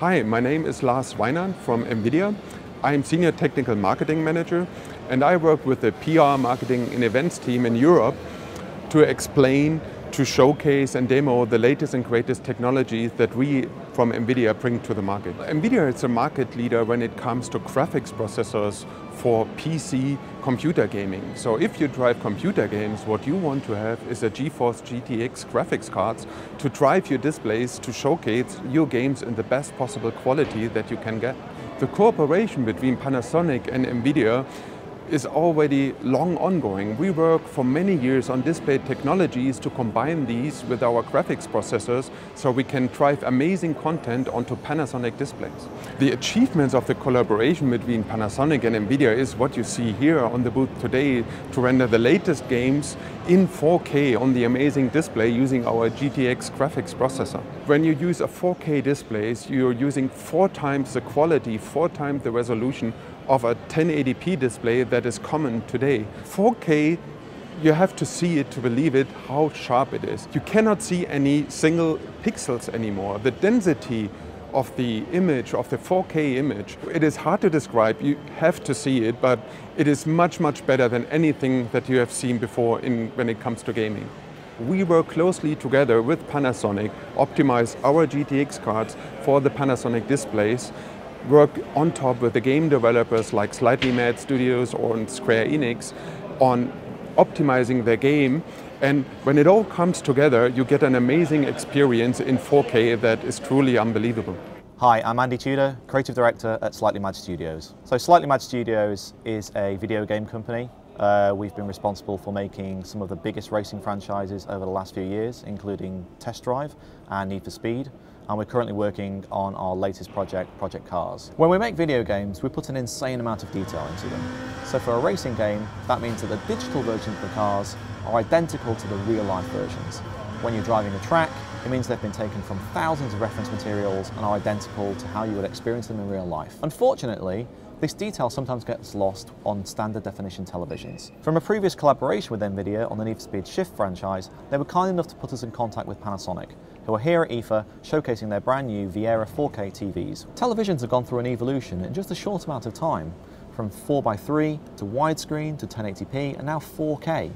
Hi, my name is Lars Weinand from NVIDIA. I'm Senior Technical Marketing Manager and I work with the PR, marketing and events team in Europe to explain, to showcase and demo the latest and greatest technologies that we from NVIDIA bring to the market. NVIDIA is a market leader when it comes to graphics processors for PC computer gaming. So if you drive computer games, what you want to have is a GeForce GTX graphics cards to drive your displays to showcase your games in the best possible quality that you can get. The cooperation between Panasonic and NVIDIA is already long ongoing. We work for many years on display technologies to combine these with our graphics processors so we can drive amazing content onto Panasonic displays. The achievements of the collaboration between Panasonic and NVIDIA is what you see here on the booth today to render the latest games in 4K on the amazing display using our GTX graphics processor. When you use a 4K display, you're using four times the quality, four times the resolution of a 1080p display that is common today. 4K you have to see it to believe it, how sharp it is. You cannot see any single pixels anymore. The density of the image, of the 4K image, it is hard to describe. You have to see it, but it is much, much better than anything that you have seen before in, when it comes to gaming. We work closely together with Panasonic, optimize our GTX cards for the Panasonic displays, work on top with the game developers like Slightly Mad Studios or Square Enix on optimizing their game. And when it all comes together, you get an amazing experience in 4K that is truly unbelievable. Hi, I'm Andy Tudor, Creative Director at Slightly Mad Studios. So Slightly Mad Studios is a video game company. Uh, we've been responsible for making some of the biggest racing franchises over the last few years, including Test Drive and Need for Speed and we're currently working on our latest project, Project Cars. When we make video games, we put an insane amount of detail into them. So for a racing game, that means that the digital versions of the cars are identical to the real life versions. When you're driving a track, it means they've been taken from thousands of reference materials and are identical to how you would experience them in real life. Unfortunately, this detail sometimes gets lost on standard definition televisions. From a previous collaboration with NVIDIA on the Need for Speed Shift franchise, they were kind enough to put us in contact with Panasonic, who are here at IFA showcasing their brand new Viera 4K TVs. Televisions have gone through an evolution in just a short amount of time, from 4x3 to widescreen to 1080p and now 4K.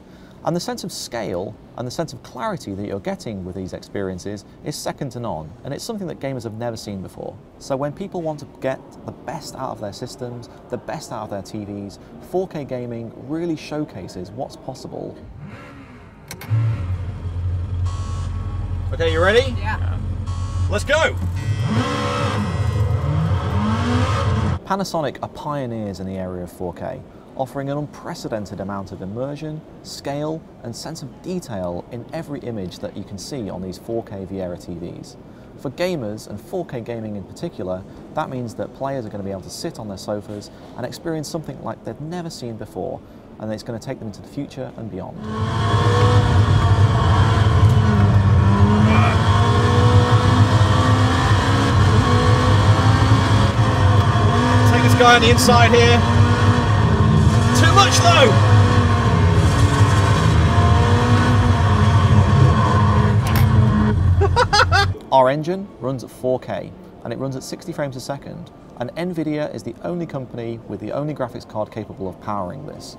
And the sense of scale and the sense of clarity that you're getting with these experiences is second to none, and it's something that gamers have never seen before. So when people want to get the best out of their systems, the best out of their TVs, 4K gaming really showcases what's possible. Okay, you ready? Yeah. Let's go! Panasonic are pioneers in the area of 4K, offering an unprecedented amount of immersion, scale, and sense of detail in every image that you can see on these 4K Viera TVs. For gamers, and 4K gaming in particular, that means that players are going to be able to sit on their sofas and experience something like they've never seen before, and it's going to take them into the future and beyond. guy on the inside here. Much though! Our engine runs at 4K and it runs at 60 frames a second and NVIDIA is the only company with the only graphics card capable of powering this.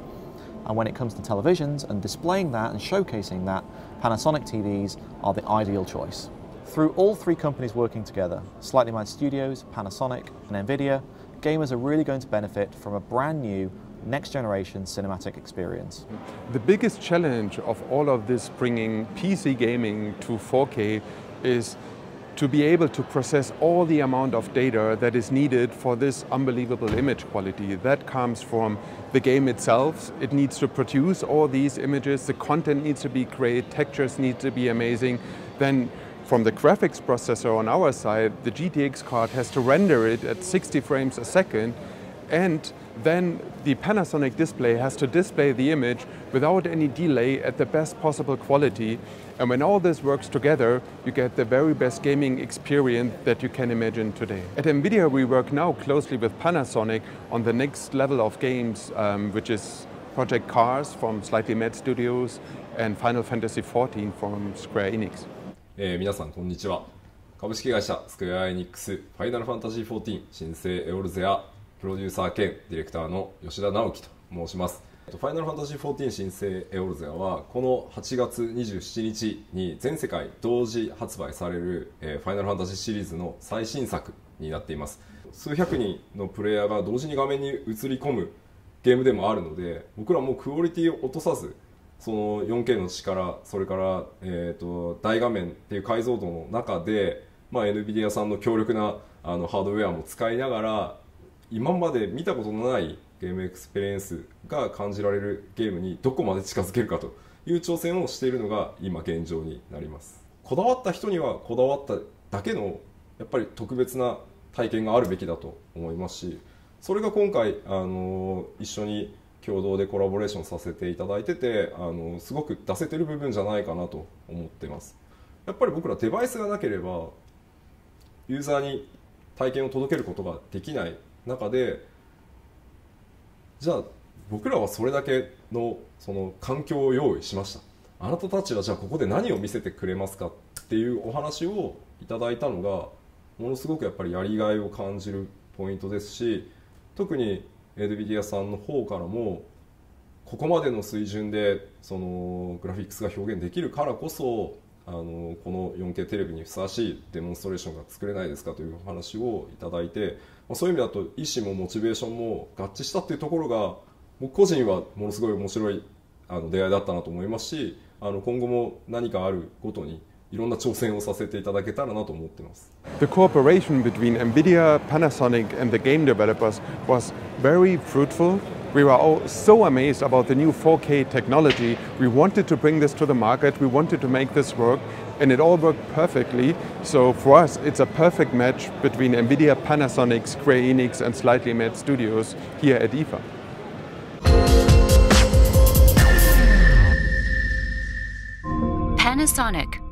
And when it comes to televisions and displaying that and showcasing that, Panasonic TVs are the ideal choice. Through all three companies working together, Slightly Mad Studios, Panasonic and NVIDIA, gamers are really going to benefit from a brand new next generation cinematic experience. The biggest challenge of all of this bringing PC gaming to 4K is to be able to process all the amount of data that is needed for this unbelievable image quality. That comes from the game itself. It needs to produce all these images. The content needs to be great. Textures need to be amazing. Then from the graphics processor on our side, the GTX card has to render it at 60 frames a second and then the Panasonic display has to display the image without any delay at the best possible quality. And when all this works together, you get the very best gaming experience that you can imagine today. At NVIDIA, we work now closely with Panasonic on the next level of games, um, which is Project Cars from Slightly Mad Studios and Final Fantasy XIV from Square Enix. えー、皆さんこんにちは 株式会社スクエア・エニックスファイナルファンタジー14新生エオルゼア プロデューサー兼ディレクターの吉田直樹と申します。ファイナルファンタジー14新生エオルゼアはこの8月27日に全世界同時発売される、え、ファイナルファンタジーシリーズの最新作になっています。数百人のプレイヤーが同時に画面に映り込むゲームでもあるので僕らもクオリティを落とさずその 4K の力それから、えーと、大画面っていう解像度の中で、まあ、NVIDIA さんの強力なあのハードウェアも使いながら今まで見たことのないゲームエクスペリエンスが感じられるゲームにどこまで近づけるかという挑戦をしているのが今現状になります。こだわった人にはこだわっただけのやっぱり特別な体験があるべきだと思いますしそれが今回あの一緒に共同でコラボレーションさせていただいててあのすごく出せてる部分じゃないかなと思ってます。やっぱり僕らデバイスがなければユーザーに体験を届けることができない。中でじゃあ僕らはそれだけのその環境を用意しました。あなたたちはじゃあここで何を見せてくれますかっていうお話をいただいたのがものすごくやっぱりやりがいを感じるポイントですし特に NVIDIA さんの方からもここまでの水準でそのグラフィックスが表現できるからこそあのこの 4K テレビにふさわしいデモンストレーションが作れないですかというお話をいただいて、まあ、そういう意味だと意思もモチベーションも合致したっていうところが僕個人はものすごい面白いあの出会いだったなと思いますしあの今後も何かあるごとにいろんな挑戦をさせていただけたらなと思ってます。The cooperation between NVIDIA, Panasonic and the game developers was very fruitful. We were all so amazed about the new 4K technology. We wanted to bring this to the market, we wanted to make this work, and it all worked perfectly. So for us, it's a perfect match between NVIDIA, Panasonic, Square Enix and Slightly Mad Studios here at IFA. Panasonic